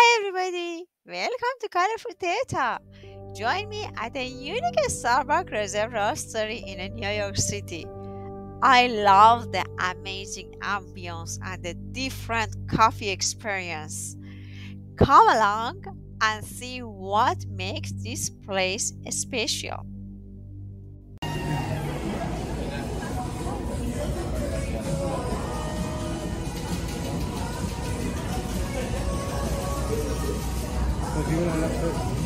Hi, everybody. Welcome to Colorful Data. Join me at a unique Starbucks Reserve Roastery in New York City. I love the amazing ambience and the different coffee experience. Come along and see what makes this place special. tiene una